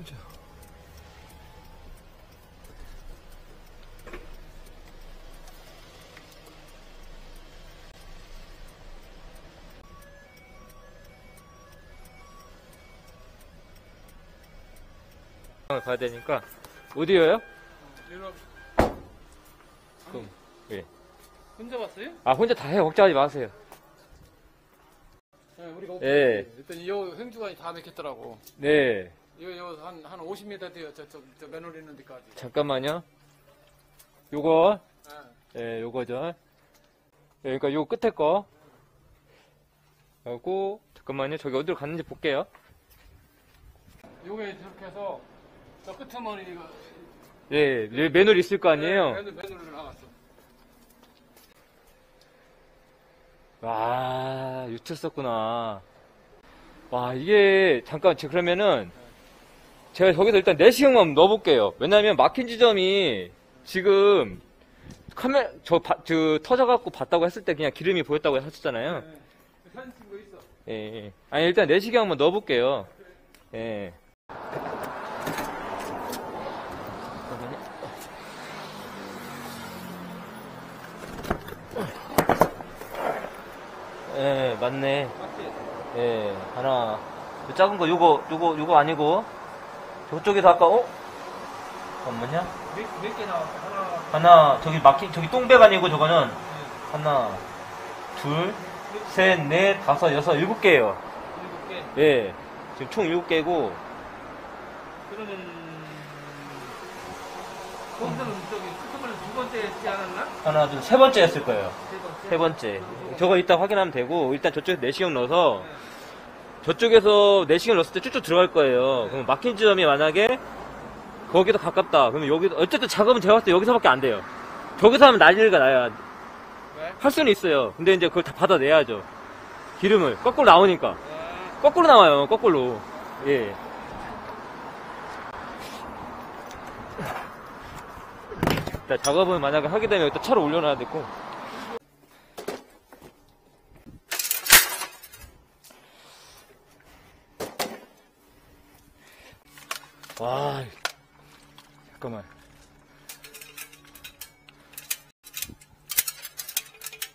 보자. 가야 되니까 어디요요? 내가 그럼 예. 혼자 왔어요? 아 혼자 다 해요. 걱정하지 마세요. 네, 우리가 예. 일단 이 횡주관이 다 막혔더라고. 네. 이거 이거 한한 50m 돼요. 저 저 저 맨홀 있는 데까지. 잠깐만요. 요거 네. 예, 요거죠. 예, 그러니까 요 끝에 거. 하고 잠깐만요. 저기 어디로 갔는지 볼게요. 요게 저렇게 해서 저 끝머리가 예, 예, 맨홀 있을 거 아니에요. 맨홀 맨홀로 나갔어. 와, 유튜브 썼구나. 와, 이게, 잠깐, 제- 그러면은, 제가 저기서 일단 내시경만 넣어볼게요. 왜냐면 막힌 지점이 지금, 카메라, 저, 바- 저, 터져갖고 봤다고 했을 때 그냥 기름이 보였다고 하셨잖아요. 네. 사진 있어. 예, 예. 아니, 일단 내시경 한번 넣어볼게요. 예. 예, 맞네. 맞지? 예, 하나. 요 작은 거, 요거, 요거, 요거 아니고. 저쪽에서 아까, 어? 잠깐만요. 몇 개 나왔어? 하나. 하나, 저기 막힌, 저기 똥배가 아니고 저거는. 하나, 둘, 셋, 넷, 다섯, 여섯, 일곱 개예요 일곱 개. 예. 지금 총 일곱 개고, 그러면 거기서는 저기 끝머리 두 번째 했지 않았나? 하나, 둘, 세 번째 했을 거예요. 세 번째. 세 번째. 저거 이따 확인하면 되고, 일단 저쪽에서 내시경 넣어서, 저쪽에서 내시경 넣었을 때 쭉쭉 들어갈 거예요. 그럼 막힌 지점이 만약에, 거기도 가깝다. 그러면 여기도, 어쨌든 작업은 제가 봤을 때 여기서밖에 안 돼요. 저기서 하면 난리가 나야. 왜? 할 수는 있어요. 근데 이제 그걸 다 받아내야죠. 기름을. 거꾸로 나오니까. 아, 거꾸로 나와요, 거꾸로. 예. 작업은 만약에 하게 되면 일단 차로 올려놔야 되고. 와, 잠깐만.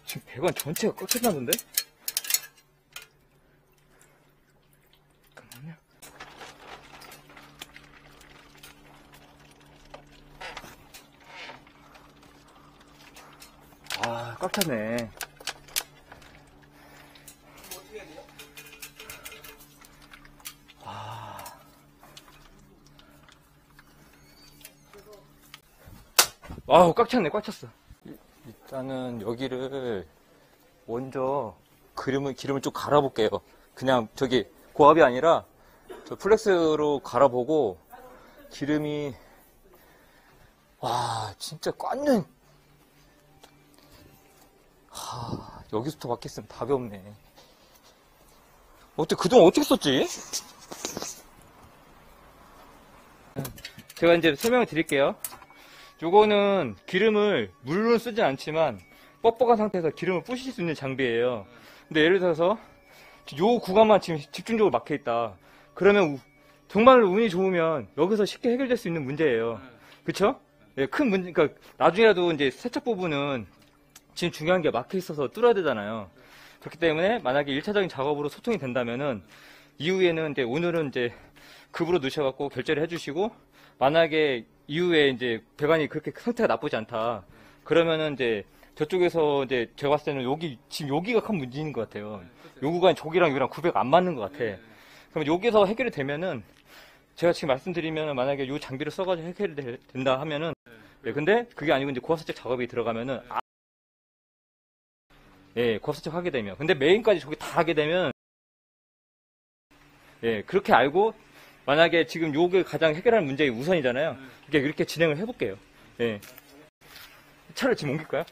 지금 배관 전체가 꺾였나 본데? 아우, 꽉 찼네, 꽉 찼어. 일단은 여기를 먼저 기름을, 기름을 좀 갈아볼게요. 그냥 저기 고압이 아니라 저 플렉스로 갈아보고 기름이 와 진짜 꽉는 하 여기서부터 막혔으면 답이 없네 어때 그동안 어떻게 썼지? 제가 이제 설명을 드릴게요 요거는 기름을 물론 쓰진 않지만 뻑뻑한 상태에서 기름을 뿌실 수 있는 장비예요 근데 예를 들어서 요 구간만 지금 집중적으로 막혀 있다. 그러면 우- 정말 운이 좋으면 여기서 쉽게 해결될 수 있는 문제예요. 그쵸? 예, 큰 문제, 그러니까 나중에라도 이제 세척 부분은 지금 중요한 게 막혀 있어서 뚫어야 되잖아요. 그렇기 때문에 만약에 1차적인 작업으로 소통이 된다면은 이후에는 이제 오늘은 이제 급으로 넣으셔갖고 결제를 해주시고 만약에 이후에 이제 배관이 그렇게 상태가 나쁘지 않다. 그러면은 이제 저쪽에서 이제 제가 봤을 때는 여기 지금 여기가 큰 문제인 것 같아요. 요 구간이 저기랑 여기랑 구배가 안 맞는 것 같아. 그럼 여기서 해결이 되면은 제가 지금 말씀드리면 만약에 요 장비를 써가지고 해결이 되- 된다 하면은 예, 근데 그게 아니고 이제 고압세척 작업이 들어가면은 아- 예, 고압세척 하게 되면 근데 메인까지 저기 다 하게 되면 예, 그렇게 알고 만약에 지금 요게 가장 해결하는 문제의 우선이잖아요. 이렇게 이렇게 진행을 해볼게요. 예. 차를 지금 옮길까요?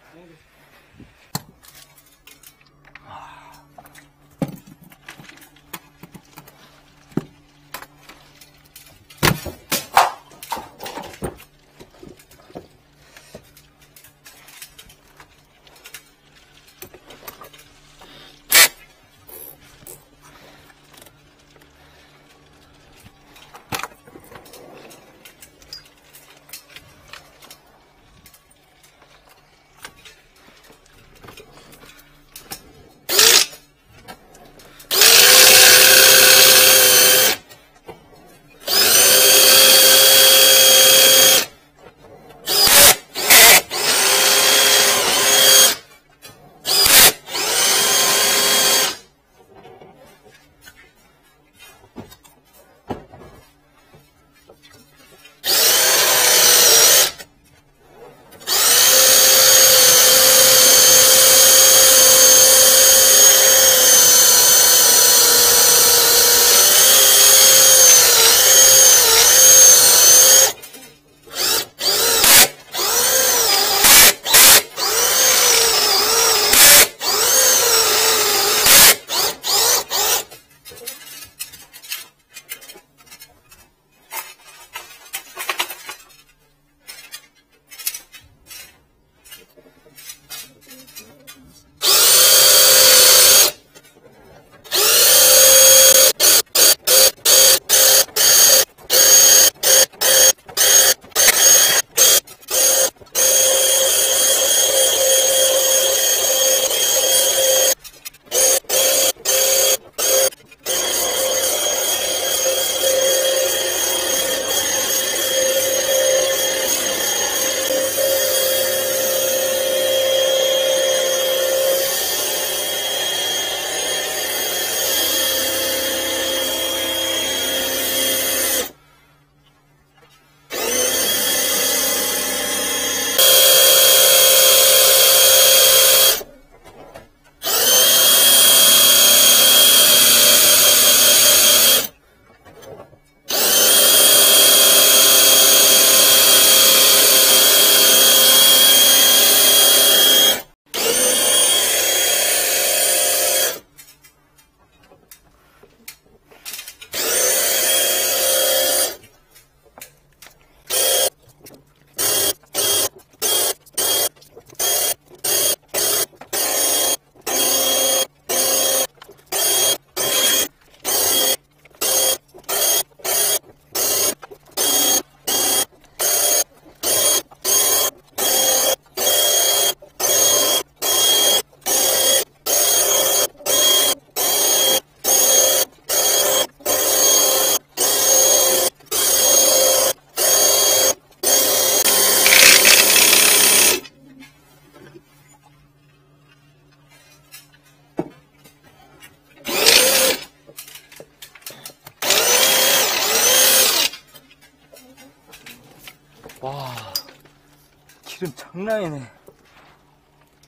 장난이네.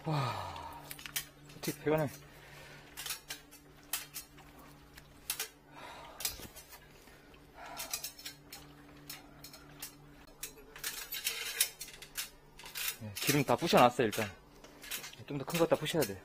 와, 어떻게 배관을. 네, 기름 다 부셔놨어요, 일단. 좀 더 큰 거 다 부셔야 돼.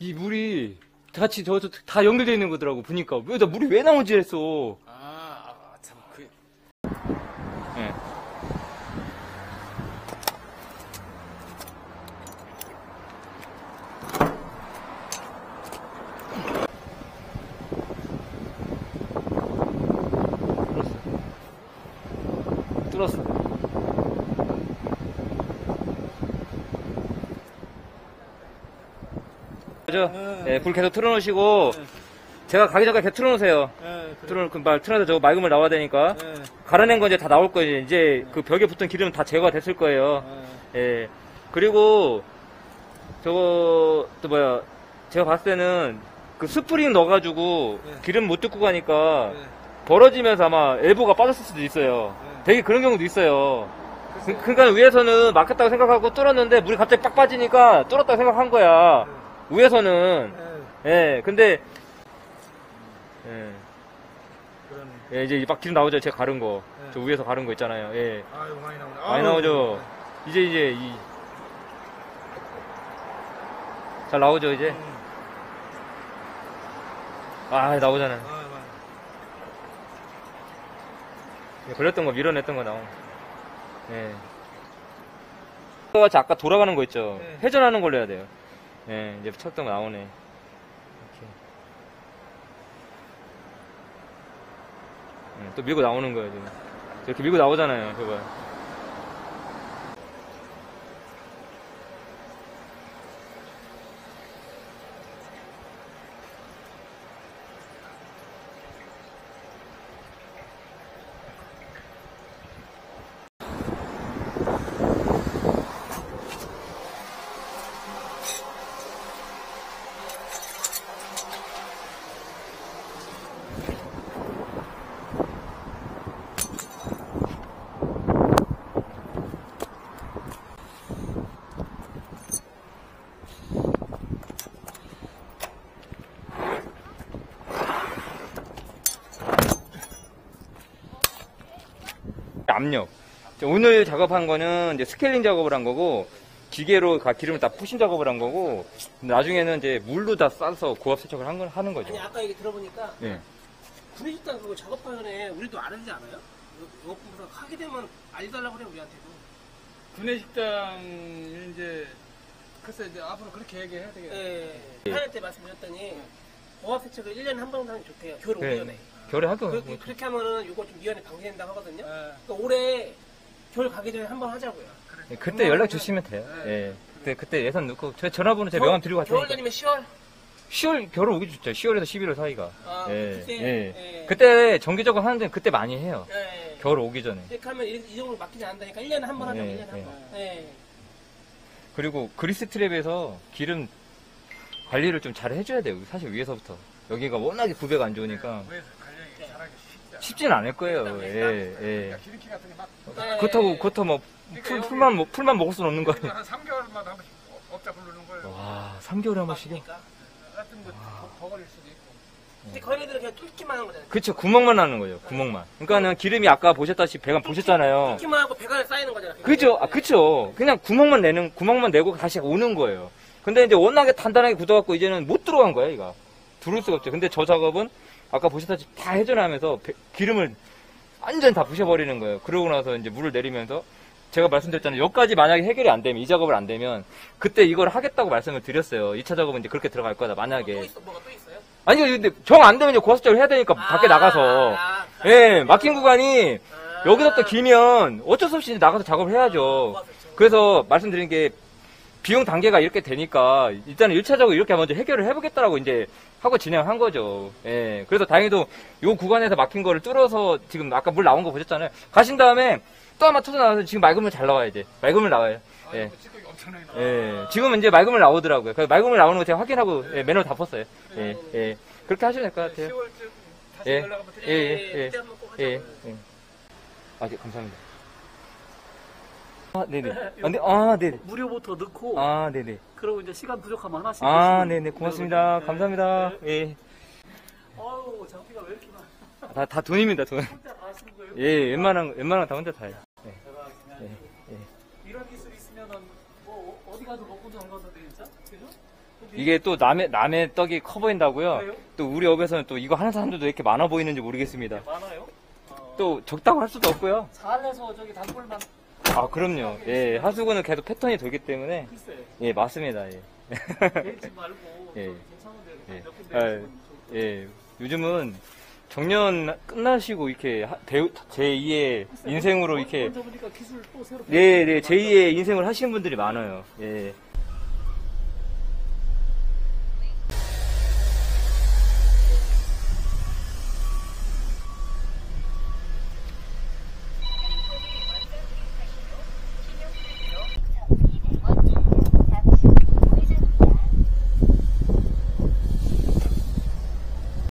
이 물이 같이 저, 저, 다 연결되어 있는 거더라고, 보니까. 왜, 나 물이 왜 나오지 했어. 아, 아, 참, 그, 예. 뚫었어. 뚫었어. 그죠? 예, 불 계속 틀어놓으시고, 제가 가기 전까지 계속 틀어놓으세요. 예, 틀어놓고, 말, 틀어서 저거 맑으면 나와야 되니까. 갈아낸 거 이제 다 나올 거예요. 이제 그 벽에 붙은 기름 다 제거가 됐을 거예요. 예. 그리고 저거 또 뭐야? 제가 봤을 때는 그 스프링 넣어가지고 네. 기름 못 뜯고 가니까 벌어지면서 아마 엘보가 빠졌을 수도 있어요. 네. 되게 그런 경우도 있어요. 그, 그러니까 위에서는 막혔다고 생각하고 뚫었는데 물이 갑자기 빡 빠지니까 뚫었다고 생각한 거야. 위에서는 예. 근데 예. 그러네. 예, 이제 막 기름 나오죠. 제가 가른 거. 네. 저 위에서 가른 거 있잖아요. 예. 아유, 많이 나오네. 많이 아유, 나오죠. 이제 이제 이. 잘 나오죠 이제. 음. 아 나오잖아요. 아, 많이. 예, 걸렸던 거 밀어냈던 거 나오. 예. 같이 아까 돌아가는 거 있죠. 네. 회전하는 걸로 해야 돼요. 예, 이제 거 나오네. 이렇게. 예, 또 밀고 나오는 거예요 지금. 이렇게 밀고 나오잖아요. 그거. 압력. 오늘 작업한 거는 이제 스케일링 작업을 한 거고, 기계로 가- 기름을 다 푸신 작업을 한 거고, 나중에는 이제 물로 다 싸서 고압 세척을 한 건, 하는 거죠. 아니 아까 얘기 들어보니까 예. 구내식당 그거 작업하기 전에 우리도 알아야지 않아요? 이거 부분 하게 되면 알려달라고 그래 우리한테도 구내식당, 이제, 글쎄, 이제 앞으로 그렇게 얘기해야 되겠네. 예 하늘 때 말씀드렸더니 고압 세척을 1년에 한 번 하면 좋대요 겨울 오기 그래. 전에 겨울에 하도. 그, 그, 그렇게 하면은 이거 좀 미연에 방지된다고 하거든요 예. 그러니까 올해 겨울 가기 전에 한 번 하자고요 예, 그때 연락 주시면 돼요. 예. 그때, 그때 예산 넣고, 제 전화번호 제 명함 드리고 겨울 갔으니까. 전이면 10월 10월, 겨울 오기 좋죠. 10월에서 11월 사이가. 아, 예. 그때? 예. 예. 그때 정기적으로 하는데 그때 많이 해요. 예. 겨울 오기 전에. 이렇게 하면 이, 이 정도 맡기지 않는다니까 1년에 한 번 하자고 예, 1년에 한 예. 번. 예. 그리고 그리스 트랩에서 기름 관리를 좀 잘 해줘야 돼요. 사실 위에서부터. 여기가 워낙에 구배가 안 좋으니까 위에서 관리 잘하기 쉽지 않아. 쉽진 않을 거예요. 예, 예. 그러니까 기름기 같은 게 막, 예. 그렇다고, 그렇다고 뭐, 풀, 풀만, 먹- 풀만 먹을 수는 없는 거 아니에요. 한 3개월마다 한 번씩 업자 부르는 거예요. 와, 3개월에 한 번씩이요? 맡기니까. 하여튼 뭐, 더, 더 걸릴 수도 있고. 근데 거기들은 그냥 뚫기만 하는 거잖아요 그쵸, 구멍만 나는 거죠, 구멍만. 그러니까는 기름이 아까 보셨다시피 배관 보셨잖아요. 뚫기만 하고 배관에 쌓이는 거잖아요 그죠? 아, 그쵸. 그냥 구멍만 내는, 구멍만 내고 다시 오는 거예요. 근데 이제 워낙에 단단하게 굳어갖고 이제는 못 들어간 거야, 얘가. 들어올 수가 없죠. 근데 저 작업은 아까 보셨다시피 다 회전하면서 배- 기름을 완전 다 부셔버리는 거예요. 그러고 나서 이제 물을 내리면서 제가 말씀드렸잖아요. 여기까지 만약에 해결이 안 되면, 이 작업을 안 되면, 그때 이걸 하겠다고 말씀을 드렸어요. 2차 작업은 이제 그렇게 들어갈 거다, 또 만약에. 있어 뭐가 또 있어요? 아니, 근데 정 안 되면 이제 고압수작을 해야 되니까 밖에 아, 나가서. 아, 예, 막힌 구간이 아. 여기서부터 길면 어쩔 수 없이 이제 나가서 작업을 해야죠. 그래서 말씀드린 게 비용 단계가 이렇게 되니까 일단은 1차적으로 이렇게 먼저 해결을 해보겠다라고 이제 하고 진행한 거죠. 예. 그래서 다행히도 요 구간에서 막힌 거를 뚫어서 지금 아까 물 나온 거 보셨잖아요. 가신 다음에 또 아마 터져 나와서 지금 맑으면 잘 나와야 돼. 맑으면 나와요. 예. 엄청나게 나와. 예. 지금은 이제 맑으면 나오더라고요. 그래서 맑으면 나오는 거 제가 확인하고 예, 매너 다 펐어요. 예. 예. 그렇게 하셔야 될것 같아요. 10월쯤 다시 예. 예. 예, 예. 꼭 하자고요. 예. 예. 아, 네, 감사합니다. 아, 네네. 아, 네, 아, 네네. 무료부터 넣고 아, 네네. 그리고 이제 시간 부족하면 하나씩 아, 네네. 고맙습니다. 네. 감사합니다. 네. 예. 아유 장비가 왜 이렇게 많아 다, 다 돈입니다, 돈. 혼자 다 하시는 거예요? 예, 웬만한, 웬만한 다 혼자 다 해요. 예. 대박이네 예, 이런 기술 있으면은 뭐 어디 가도 먹고 안 가도 되겠죠? 그죠? 이게 또 남의, 남의 떡이 커 보인다고요? 그래요? 또 우리 업에서는 또 이거 하는 사람들도 이렇게 많아 보이는지 모르겠습니다. 많아요? 어, 또 적다고 할 수도 없고요. 잘해서 저기 단골만 아, 그럼요. 예, 하수구는 계속 패턴이 돌기 때문에. 글쎄 예, 맞습니다. 예. 말고 예. 좀 괜찮은데 예. 몇 군데 아, 있으면 예, 요즘은 정년 끝나시고 이렇게 하- 대- 제2의 인생으로 이렇게 보니까 기술 또 새로 네, 네, 제2의 인생을 하시는 분들이 많아요. 예.